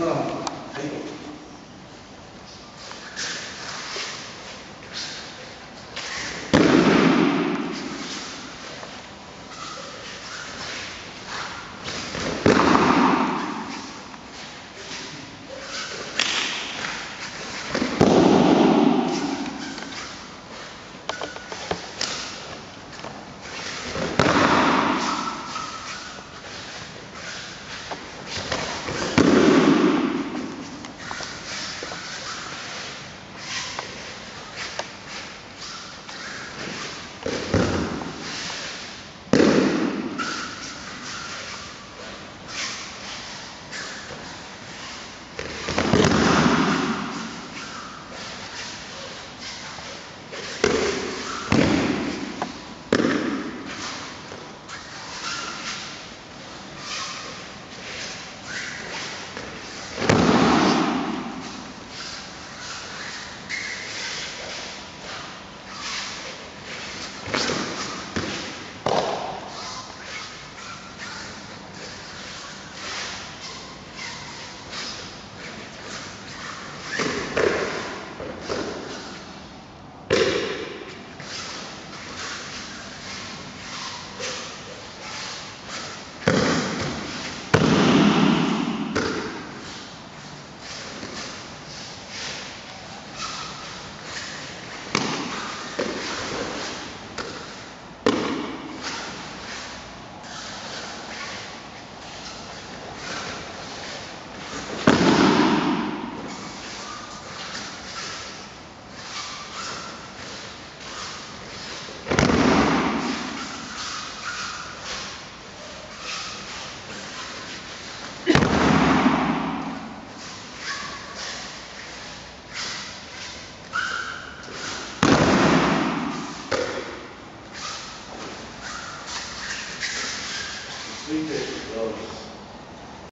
사 three days ago.